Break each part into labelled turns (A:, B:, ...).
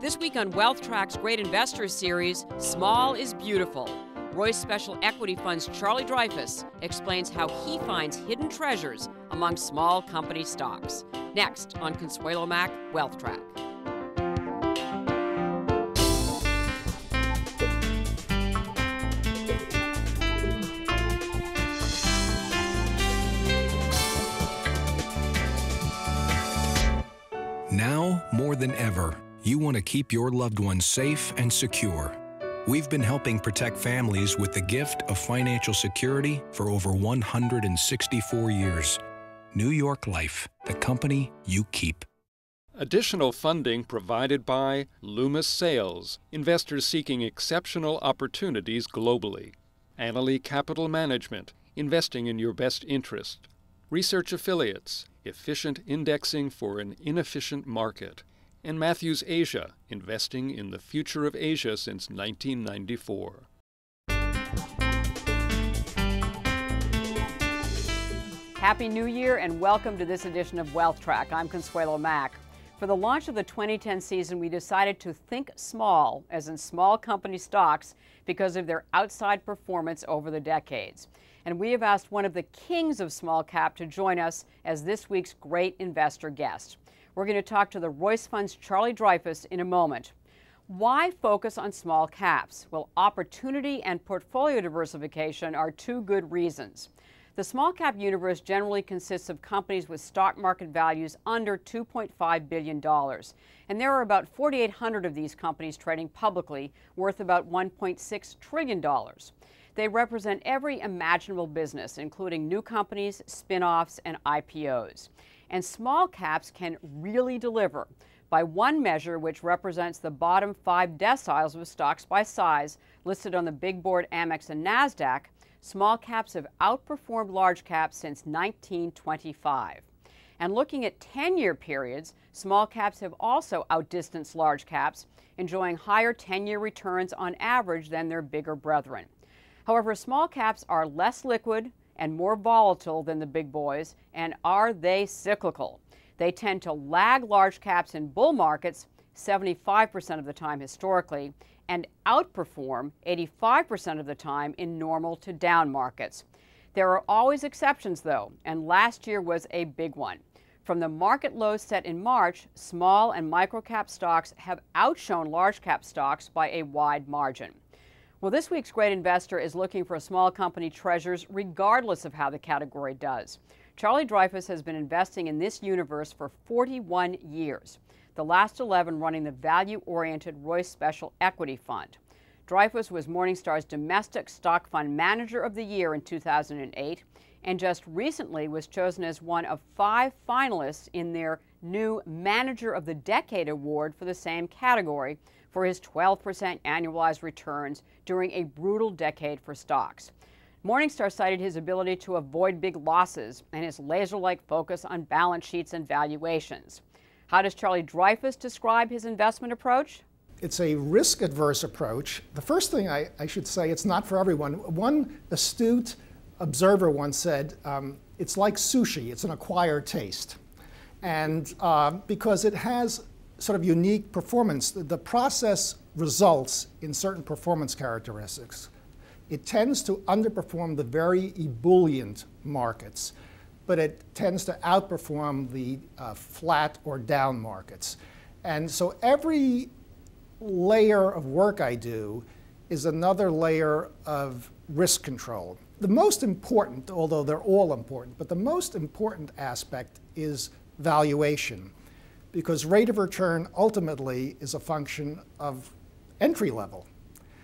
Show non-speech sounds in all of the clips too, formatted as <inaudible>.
A: This week on Wealth Track's Great Investors series, Small is Beautiful. Royce Special Equity Fund's Charlie Dreifus explains how he finds hidden treasures among small company stocks. Next on Consuelo Mack Wealth Track.
B: You want to keep your loved ones safe and secure. We've been helping protect families with the gift of financial security for over 164 years. New York Life, the company you keep.
C: Additional funding provided by Loomis Sayles, investors seeking exceptional opportunities globally. Annaly Capital Management, investing in your best interest. Research Affiliates, efficient indexing for an inefficient market. And Matthews Asia, investing in the future of Asia since 1994.
A: Happy New Year and welcome to this edition of Wealth Track. I'm Consuelo Mack. For the launch of the 2010 season, we decided to think small, as in small company stocks, because of their outside performance over the decades. And we have asked one of the kings of small cap to join us as this week's great investor guest. We're going to talk to the Royce Fund's Charlie Dreifus in a moment. Why focus on small caps? Well, opportunity and portfolio diversification are two good reasons. The small cap universe generally consists of companies with stock market values under $2.5 billion. And there are about 4,800 of these companies trading publicly, worth about $1.6 trillion. They represent every imaginable business, including new companies, spin offs, and IPOs. And small caps can really deliver. By one measure, which represents the bottom five deciles of stocks by size listed on the big board Amex and NASDAQ, small caps have outperformed large caps since 1925. And looking at 10 year periods, small caps have also outdistanced large caps, enjoying higher 10 year returns on average than their bigger brethren. However, small caps are less liquid and more volatile than the big boys, and are they cyclical? They tend to lag large caps in bull markets 75% of the time historically, and outperform 85% of the time in normal to down markets. There are always exceptions, though, and last year was a big one. From the market lows set in March, small and microcap stocks have outshone large cap stocks by a wide margin. Well, this week's great investor is looking for a small company treasures regardless of how the category does. Charlie Dreifus has been investing in this universe for 41 years the last 11 running the value oriented Royce Special Equity Fund. Dreifus was Morningstar's Domestic Stock Fund Manager of the Year in 2008 and just recently was chosen as one of five finalists in their new Manager of the Decade award for the same category for his 12% annualized returns during a brutal decade for stocks. Morningstar cited his ability to avoid big losses and his laser like focus on balance sheets and valuations. How does Charlie Dreifus describe his investment approach?
D: It's a risk adverse approach. The first thing I, I, should say, it's not for everyone. One astute observer once said, um, it's like sushi, it's an acquired taste. And uh, because it has sort of unique performance, the, process results in certain performance characteristics. It tends to underperform the very ebullient markets but it tends to outperform the uh, flat or down markets. And so every layer of work I do is another layer of risk control. The most important, although they're all important, but the most important aspect is valuation because rate of return ultimately is a function of entry level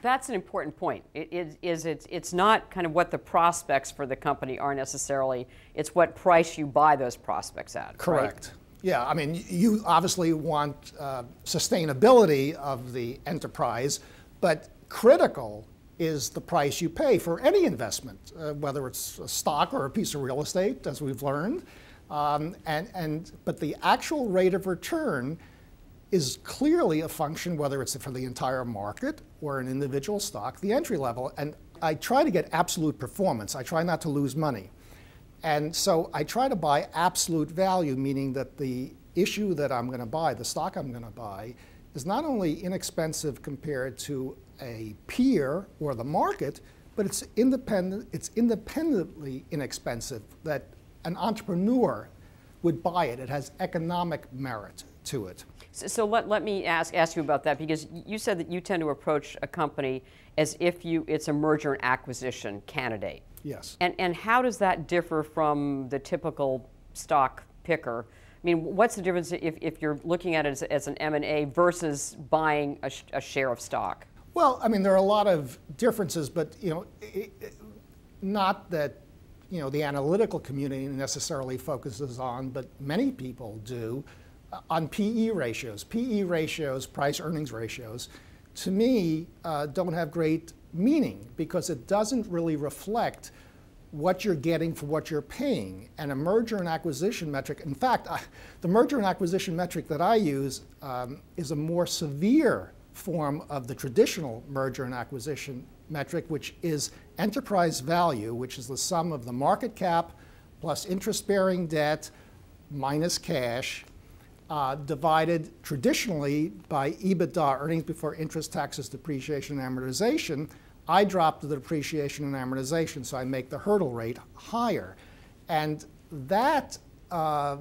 A: that's an important point. It, it, is it's, it's not kind of what the prospects for the company are necessarily, it's what price you buy those prospects at.
D: Correct.
A: Right?
D: Yeah, I mean, you obviously want uh, sustainability of the enterprise, but critical is the price you pay for any investment, uh, whether it's a stock or a piece of real estate, as we've learned. Um, and, and, but the actual rate of return is clearly a function, whether it's for the entire market or an individual stock, the entry level. And I try to get absolute performance. I try not to lose money. And so I try to buy absolute value, meaning that the issue that I'm going to buy, the stock I'm going to buy, is not only inexpensive compared to a peer or the market, but it's independent. It's independently inexpensive that an entrepreneur would buy it. It has economic merit to it.
A: So, so, let, let me ask, ask you about that because you said that you tend to approach a company as if you it's a merger and acquisition candidate.
D: Yes.
A: And, and how does that differ from the typical stock picker? I mean, what's the difference if, if you're looking at it as, as an M&A versus buying a, a, share of stock?
D: Well, I mean, there are a lot of differences, but, you know, it, it, not that, you know, the analytical community necessarily focuses on, but many people do, uh, on PE ratios. PE ratios, price earnings ratios, to me, uh, don't have great meaning because it doesn't really reflect what you're getting for what you're paying. And a merger and acquisition metric, in fact, the merger and acquisition metric that I use um, is a more severe form of the traditional merger and acquisition metric, which is enterprise value, which is the sum of the market cap plus interest bearing debt minus cash. Uh, divided traditionally by EBITDA, earnings before interest, taxes, depreciation, and amortization, I drop the depreciation and amortization, so I make the hurdle rate higher. And that uh,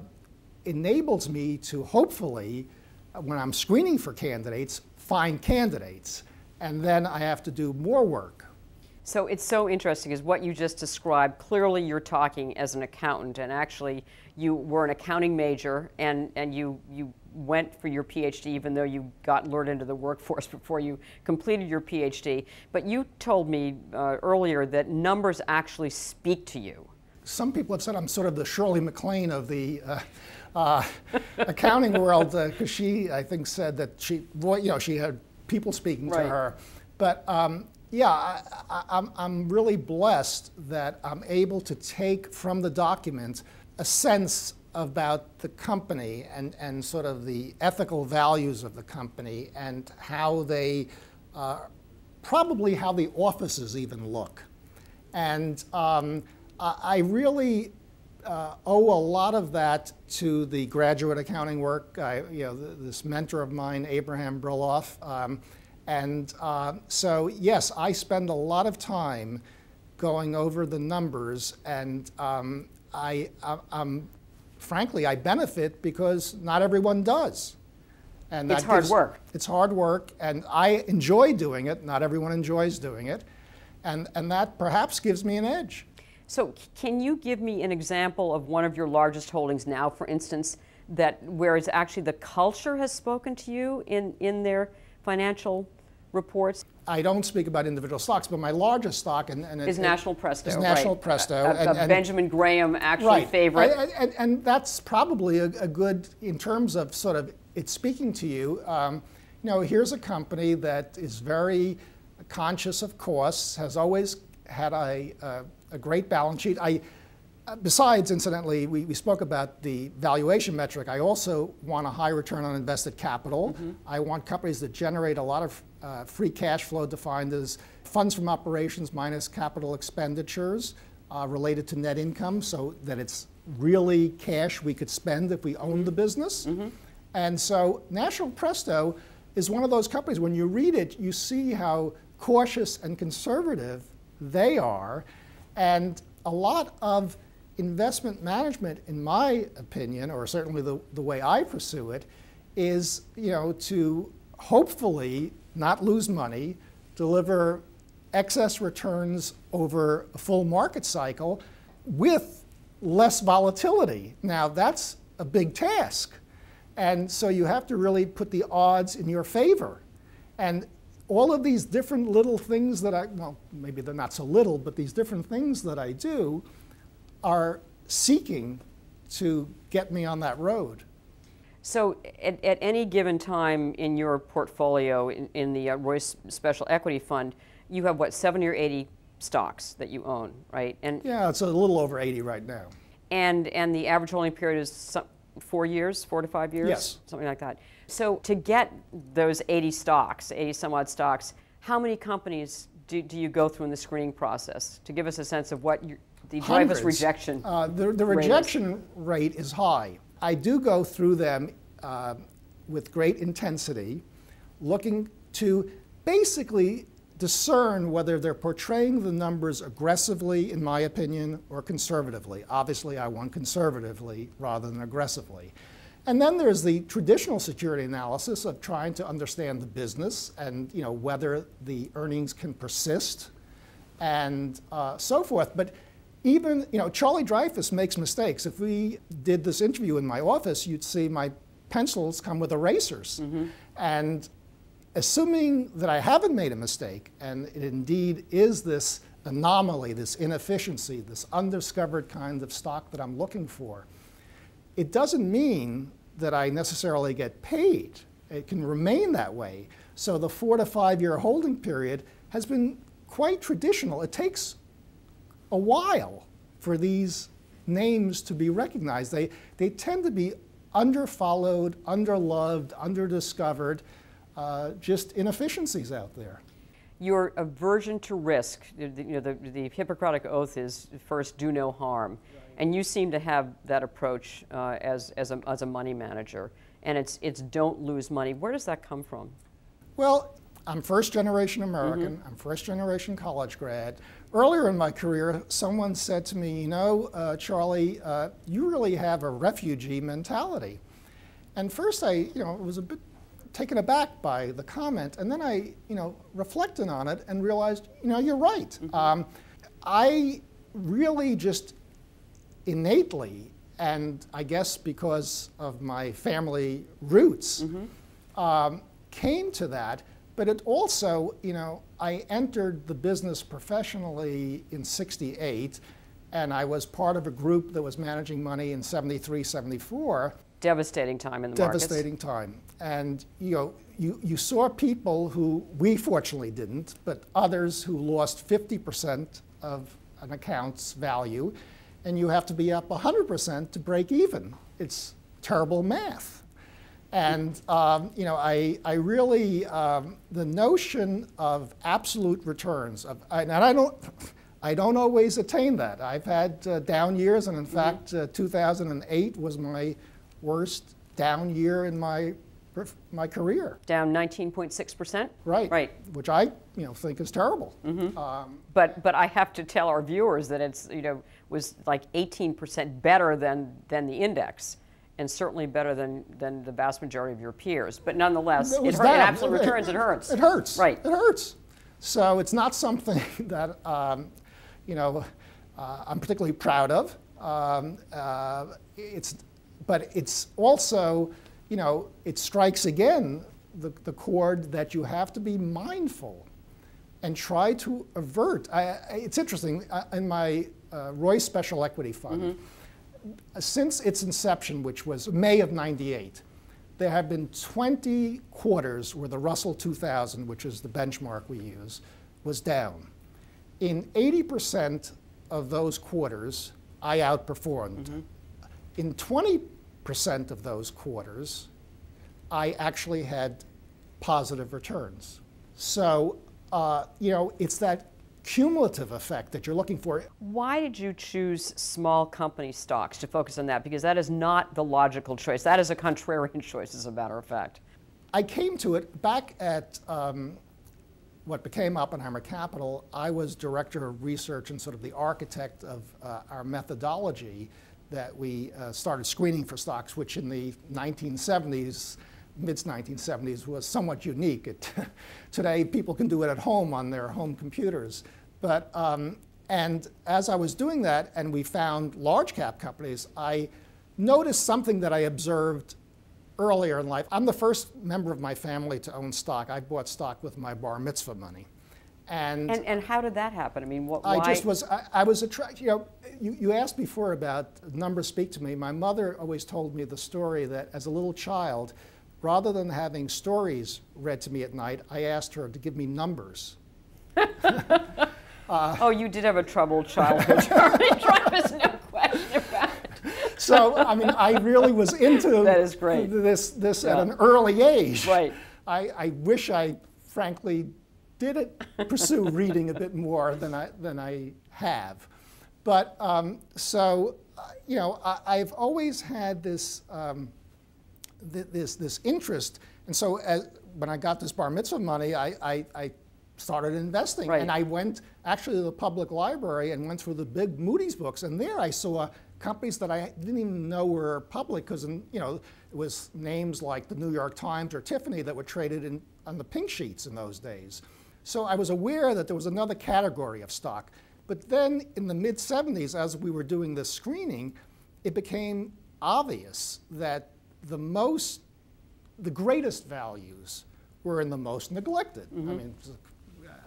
D: enables me to hopefully, when I'm screening for candidates, find candidates. And then I have to do more work.
A: So it's so interesting is what you just described. Clearly, you're talking as an accountant, and actually, you were an accounting major, and, and you, you went for your PhD, even though you got lured into the workforce <laughs> before you completed your PhD. But you told me uh, earlier that numbers actually speak to you.
D: Some people have said I'm sort of the Shirley MacLaine of the uh, uh, <laughs> accounting world because uh, she, I think, said that she, you know, she had people speaking
A: right.
D: to her. But um, yeah, I, I, I'm, I'm really blessed that I'm able to take from the document a sense about the company and, and sort of the ethical values of the company and how they, uh, probably how the offices even look. And um, I really uh, owe a lot of that to the graduate accounting work. I, you know, this mentor of mine, Abraham Briloff. Um, and uh, so, yes, I spend a lot of time going over the numbers, and um, I, I, am frankly, I benefit because not everyone does.
A: And it's hard gives, work.
D: It's hard work, and I enjoy doing it. Not everyone enjoys doing it. And, and that perhaps gives me an edge.
A: So, can you give me an example of one of your largest holdings now, for instance, that where it's actually the culture has spoken to you in, in their financial reports?
D: I don't speak about individual stocks, but my largest stock and, and
A: is it, National Presto.
D: Is National
A: right.
D: Presto.
A: A, a, and, and, Benjamin Graham actually right. favorite. I,
D: and, and, that's probably a, a, good in terms of sort of it's speaking to you. Um, you know, here's a company that is very conscious of costs, has always had a, a, a great balance sheet. I, besides, incidentally, we, we spoke about the valuation metric. I also want a high return on invested capital. Mm-hmm. I want companies that generate a lot of uh, free cash flow defined as funds from operations minus capital expenditures uh, related to net income, so that it's really cash we could spend if we owned the business. Mm-hmm. And so National Presto is one of those companies, when you read it, you see how cautious and conservative they are. And a lot of investment management, in my opinion, or certainly the, the way I pursue it, is you know to hopefully not lose money, deliver excess returns over a full market cycle with less volatility. Now, that's a big task. And so you have to really put the odds in your favor. And all of these different little things that I, well, maybe they're not so little, but these different things that I do are seeking to get me on that road.
A: So, at, at, any given time in your portfolio, in, in the uh, Royce Special Equity Fund, you have what, 70 or 80 stocks that you own, right?
D: And yeah, it's a little over 80 right now.
A: And and the average holding period is some, four years, four to five years,
D: yes,
A: something like that. So, to get those 80 stocks, 80 some odd stocks, how many companies do, do you go through in the screening process to give us a sense of what the driver's rejection?
D: Uh, the the rejection rate is high. I do go through them uh, with great intensity. looking to basically discern whether they're portraying the numbers aggressively, in my opinion, or conservatively. Obviously, I want conservatively rather than aggressively. And then there's the traditional security analysis of trying to understand the business and you know, whether the earnings can persist and uh, so forth. But even, you know, Charlie Dreifus makes mistakes. If we did this interview in my office, you'd see my pencils come with erasers. Mm -hmm. And assuming that I haven't made a mistake, and it indeed is this anomaly, this inefficiency, this undiscovered kind of stock that I'm looking for, it doesn't mean that I necessarily get paid. It can remain that way. So the four to five year holding period has been quite traditional. It takes a while for these names to be recognized. They, they tend to be underfollowed, underloved, underdiscovered uh, just inefficiencies out there.
A: Your aversion to risk, you know, the, the Hippocratic Oath is first do no harm. And you seem to have that approach uh, as, as, a, as a money manager. And it's, it's don't lose money. Where does that come from?
D: Well, I'm first generation American. Mm -hmm. I'm first generation college grad. Earlier in my career, someone said to me, you know, uh, Charlie, uh, you really have a refugee mentality. And first I, you know, was a bit taken aback by the comment, and then I, you know, reflected on it and realized, you know, you're right. Mm -hmm. um, I really just innately, and I guess because of my family roots, mm -hmm. um, came to that. But it also, you know, I entered the business professionally in 68, and I was part of a group that was managing money in 73, 74.
A: Devastating time in the
D: Devastating
A: markets.
D: time. And you know, you, you saw people who we fortunately didn't, but others who lost 50% of an account's value, and you have to be up 100% to break even. It's terrible math. And um, you know, I, I really um, the notion of absolute returns, of, and I don't. I don't always attain that. I've had uh, down years, and in mm -hmm. fact, uh, 2008 was my worst down year in my my career.
A: Down 19.6%?
D: Right.
A: Right.
D: Which I, you know, think is terrible. Mm -hmm.
A: um, but but I have to tell our viewers that it's, you know, was like 18% better than than the index and certainly better than, than the vast majority of your peers. But nonetheless, it, it hurt, absolute it, returns, it hurts.
D: It hurts.
A: Right.
D: It hurts. So it's not something <laughs> that, um, you know, uh, I'm particularly proud of. Um, uh, it's, but it's also you know, it strikes again the, the chord that you have to be mindful and try to avert. I, it's interesting, in my uh, Royce Special Equity Fund, mm -hmm. since its inception, which was May of 98, there have been 20 quarters where the Russell 2000, which is the benchmark we use, was down. In 80% of those quarters, I outperformed. Mm -hmm. In 20 percent of those quarters, I actually had positive returns. So, uh, you know, it's that cumulative effect that you're looking for.
A: Why did you choose small company stocks to focus on that? Because that is not the logical choice. That is a contrarian <laughs> choice, as a matter of fact.
D: I came to it back at um, what became Oppenheimer Capital. I was director of research and sort of the architect of uh, our methodology that we uh, started screening for stocks, which in the 1970s, mid 1970s, was somewhat unique. It, <laughs> today, people can do it at home on their home computers. But, um, and as I was doing that, and we found large cap companies, I noticed something that I observed earlier in life. I'm the first member of my family to own stock. I bought stock with my bar mitzvah money.
A: And, and, and how did that happen? I mean, what, I
D: just was, I, I was attracted, you know, you, you asked before about numbers speak to me. My mother always told me the story that as a little child, rather than having stories read to me at night, I asked her to give me numbers. <laughs>
A: uh, oh, you did have a troubled childhood. <laughs> Travis, no question about it.
D: so, I mean, I really was into <laughs>
A: that is great.
D: this, this yeah. at an early age.
A: Right.
D: I, I wish I, frankly, did it pursue <laughs> reading a bit more than I, than I have. But um, so, uh, you know, I, have always had this, um, th this, this interest. And so as, when I got this bar mitzvah money, I, I, I started investing.
A: Right.
D: And I went actually to the public library and went through the big Moody's books, and there I saw companies that I didn't even know were public because, you know, it was names like the New York Times or Tiffany that were traded in, on the pink sheets in those days. So I was aware that there was another category of stock. But then in the mid 70s, as we were doing this screening, it became obvious that the most, the greatest values were in the most neglected. I mean,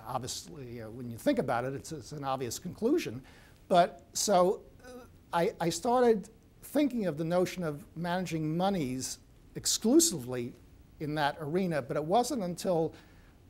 D: obviously, uh, when you think about it, it's, it's an obvious conclusion. But so uh, I, I started thinking of the notion of managing monies exclusively in that arena, but it wasn't until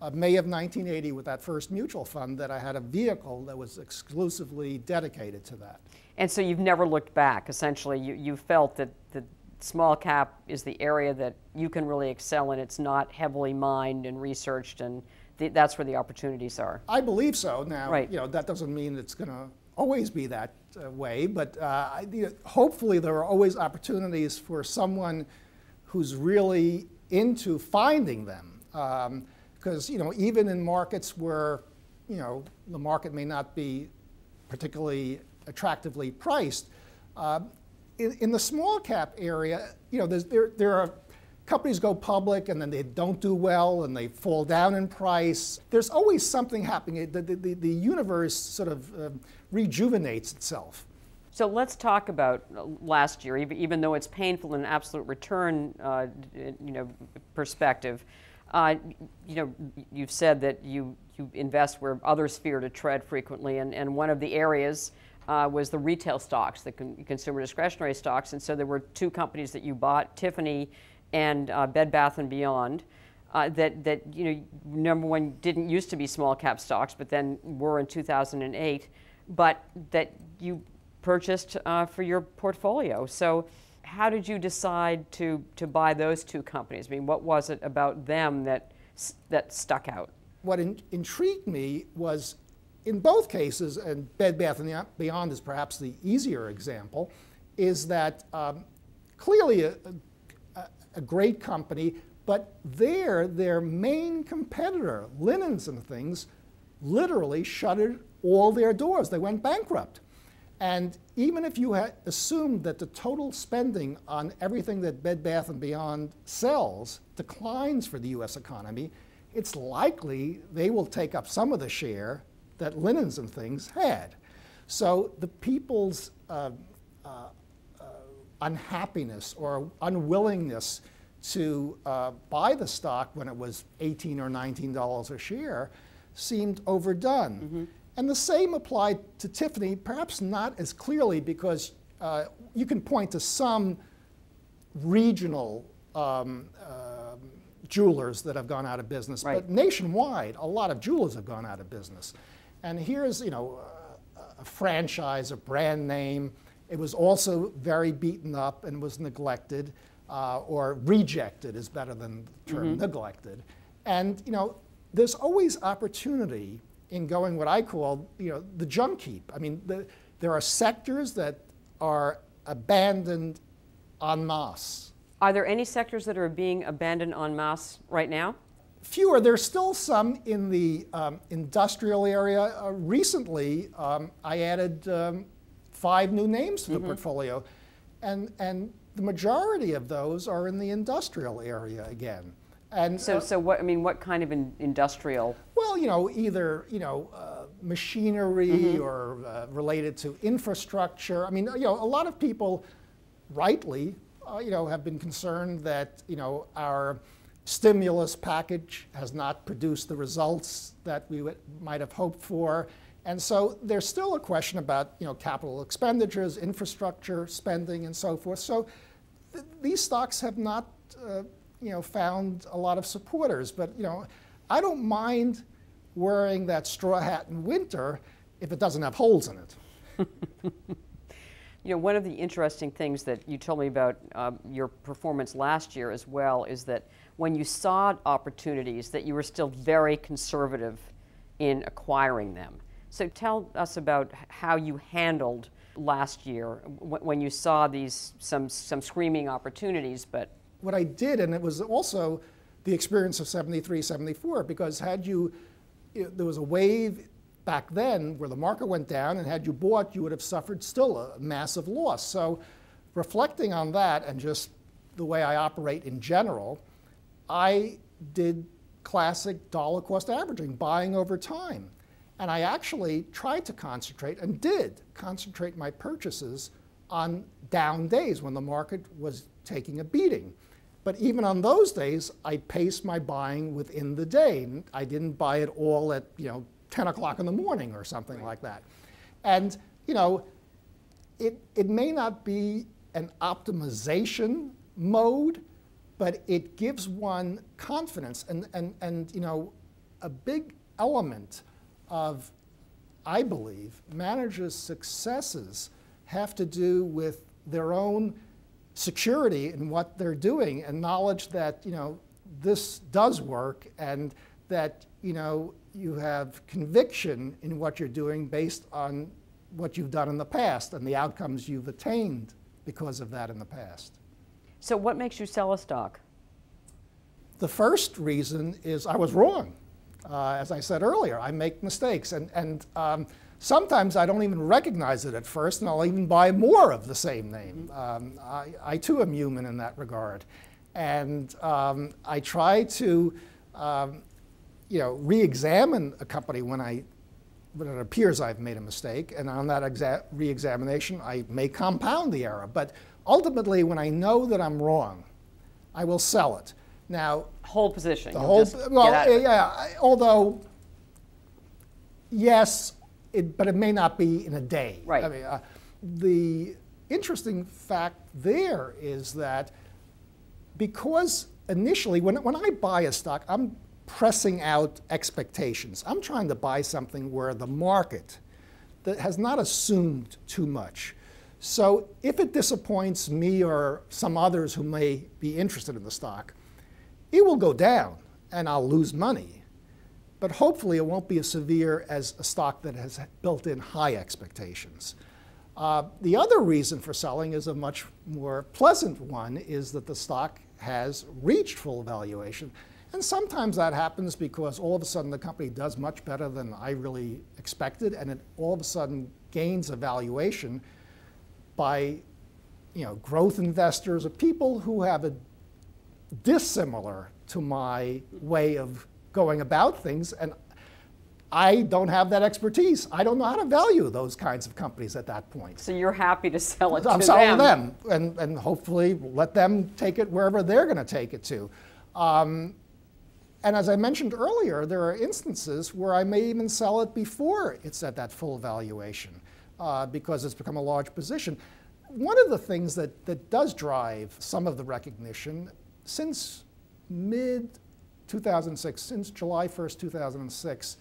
D: uh, May of 1980 with that first mutual fund that I had a vehicle that was exclusively dedicated to that.
A: And so you've never looked back. Essentially, you, you felt that the small cap is the area that you can really excel in. It's not heavily mined and researched, and the, that's where the opportunities are.
D: I believe so. Now,
A: Right.
D: you know, that doesn't mean it's going to always be that uh, way, but uh, I, you know, hopefully there are always opportunities for someone who's really into finding them. Because, you know, even in markets where, you know, the market may not be particularly attractively priced, uh, in, in the small cap area, you know, there, there are companies go public and then they don't do well and they fall down in price. There's always something happening. The, the, the universe sort of um rejuvenates itself.
A: So let's talk about uh, last year, even, though it's painful in an absolute return, uh, you know, perspective. Uh, you know, you've said that you, you invest where others fear to tread frequently, and, and one of the areas uh, was the retail stocks, the con- consumer discretionary stocks. And so there were two companies that you bought, Tiffany and uh, Bed Bath and Beyond. Uh, that, that you know number one didn't used to be small cap stocks, but then were in 2008, but that you purchased uh, for your portfolio. So, how did you decide to to buy those two companies? I mean, what was it about them that that stuck out?
D: What in, intrigued me was, in both cases, and Bed Bath and Beyond is perhaps the easier example, is that um, clearly a, a, a great company, but there their main competitor, Linens and Things, literally shuttered all their doors. They went bankrupt. And even if you had assumed that the total spending on everything that Bed Bath and Beyond sells declines for the U.S. economy, it's likely they will take up some of the share that Linens and Things had. So the people's uh, uh, uh, unhappiness or unwillingness to uh, buy the stock when it was 18 or 19 dollars a share seemed overdone. And the same applied to Tiffany, perhaps not as clearly because uh, you can point to some regional um, um jewelers that have gone out of business,
A: Right.
D: but nationwide, a lot of jewelers have gone out of business. And here's, you know, uh, a franchise, a brand name. It was also very beaten up and was neglected, uh, or rejected is better than the term neglected. And you know, there's always opportunity in going what I call, you know, the junk heap. I mean, the, there are sectors that are abandoned en masse.
A: Are there any sectors that are being abandoned en masse right now?
D: Fewer. There's still some in the um, industrial area. Uh, recently, um, I added um, five new names to the portfolio, and and the majority of those are in the industrial area again. And
A: So,
D: uh,
A: so what I mean, what kind of in, industrial?
D: well, you know, either you know uh, machinery or uh, related to infrastructure. I mean, you know, a lot of people, rightly, uh, you know, have been concerned that you know our stimulus package has not produced the results that we would, might have hoped for. And so there's still a question about you know capital expenditures, infrastructure spending, and so forth. So th- these stocks have not uh, you know found a lot of supporters. But you know, I don't mind wearing that straw hat in winter if it doesn't have holes in it. <laughs>
A: You know, one of the interesting things that you told me about um, your performance last year as well is that when you saw opportunities, that you were still very conservative in acquiring them. So tell us about how you handled last year when you saw these some some screaming opportunities, but
D: what I did, and it was also the experience of 73, 74, because had you, there was a wave back then where the market went down, and had you bought, you would have suffered still a massive loss. So, reflecting on that and just the way I operate in general, I did classic dollar cost averaging, buying over time. And I actually tried to concentrate and did concentrate my purchases on down days when the market was taking a beating. But even on those days, I paced my buying within the day. I didn't buy it all at you know 10 o'clock in the morning or something right. like that. And you know, it, it may not be an optimization mode, but it gives one confidence. And, and, and you know, a big element of, I believe, managers' successes have to do with their own security in what they're doing and knowledge that you know this does work and that you know you have conviction in what you're doing based on what you've done in the past and the outcomes you've attained because of that in the past.
A: So what makes you sell a stock?
D: The first reason is I was wrong. Uh, as I said earlier, I make mistakes and, and um, Sometimes I don't even recognize it at first, and I'll even buy more of the same name. Um, I, I, too am human in that regard. And um, I try to, um, you know, re-examine a company when I when it appears I've made a mistake, and on that re-examination, I may compound the error. But ultimately, when I know that I'm wrong, I will sell it. Now,
A: whole position.
D: The whole well, yeah. Although, yes, it, but it may not be in a day.
A: Right.
D: I mean, uh, the interesting fact there is that because initially, when, when I buy a stock, I'm pressing out expectations. I'm trying to buy something where the market that has not assumed too much. So if it disappoints me or some others who may be interested in the stock, it will go down and I'll lose money but hopefully it won't be as severe as a stock that has built in high expectations. Uh, the other reason for selling is a much more pleasant one, is that the stock has reached full valuation. And sometimes that happens because all of a sudden the company does much better than I really expected, and it all of a sudden gains a valuation by you know, growth investors or people who have a dissimilar to my way of going about things, and I don't have that expertise. I don't know how to value those kinds of companies at that point.
A: So you're happy to sell it to them.
D: I'm
A: to
D: selling
A: them.
D: them, and, and hopefully let them take it wherever they're going to take it to. Um, and as I mentioned earlier, there are instances where I may even sell it before it's at that full valuation uh, because it's become a large position. One of the things that, that does drive some of the recognition since mid 2006, since July 1st, 2006,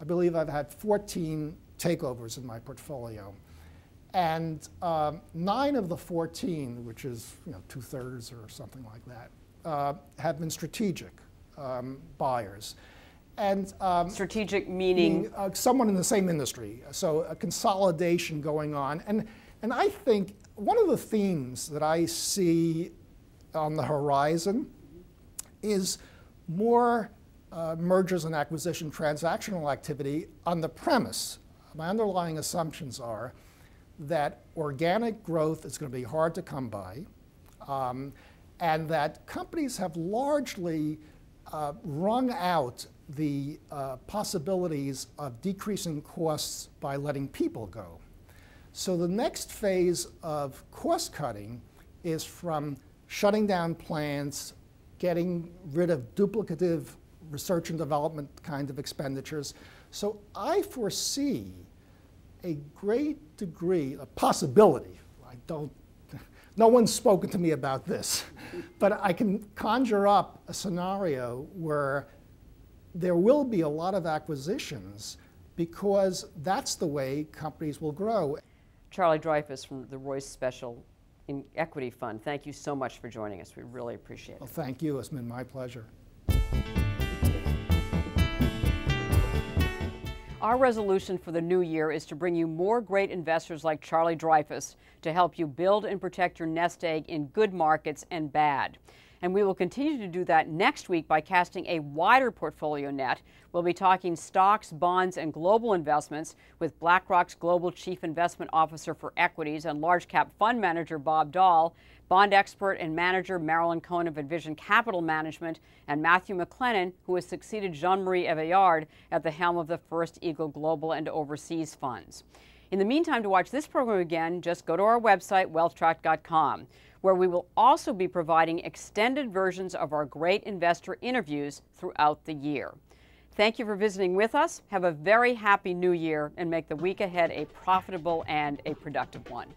D: I believe I've had 14 takeovers in my portfolio. And um, nine of the 14, which is you know, two thirds or something like that, uh, have been strategic um, buyers.
A: And um, strategic meaning, meaning
D: uh, someone in the same industry. So a consolidation going on. And, and I think one of the themes that I see on the horizon is more uh, mergers and acquisition transactional activity on the premise, my underlying assumptions are that organic growth is going to be hard to come by, um, and that companies have largely uh, wrung out the uh, possibilities of decreasing costs by letting people go. So the next phase of cost cutting is from shutting down plants, getting rid of duplicative research and development kind of expenditures. So I foresee a great degree, a possibility, I don't, <laughs> no one's spoken to me about this, <laughs> but I can conjure up a scenario where there will be a lot of acquisitions because that's the way companies will grow.
A: Charlie Dreifus from the Royce Special in Equity Fund. Thank you so much for joining us. We really appreciate it.
D: Well, thank you. It's been my pleasure.
A: Our resolution for the new year is to bring you more great investors like Charlie Dreifus to help you build and protect your nest egg in good markets and bad. And we will continue to do that next week by casting a wider portfolio net. We'll be talking stocks, bonds, and global investments with BlackRock's Global Chief Investment Officer for Equities and large cap fund manager Bob Doll, bond expert and manager Marilyn Cohen of Envision Capital Management, and Matthew McLennan, who has succeeded Jean Marie Eveillard at the helm of the First Eagle Global and Overseas Funds. In the meantime, to watch this program again, just go to our website, wealthtrack.com, where we will also be providing extended versions of our great investor interviews throughout the year. Thank you for visiting with us. Have a very happy new year and make the week ahead a profitable and a productive one.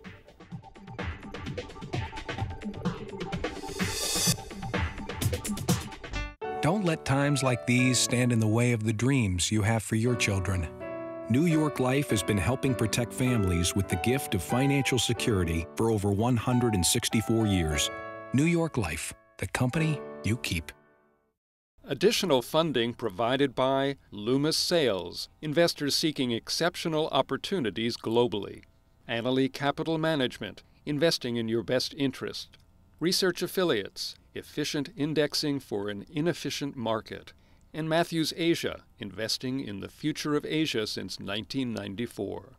B: Don't let times like these stand in the way of the dreams you have for your children. New York Life has been helping protect families with the gift of financial security for over 164 years. New York Life, the company you keep.
C: Additional funding provided by Loomis Sayles, investors seeking exceptional opportunities globally. Annaly Capital Management, investing in your best interest. Research Affiliates, efficient indexing for an inefficient market and Matthews Asia, investing in the future of Asia since 1994.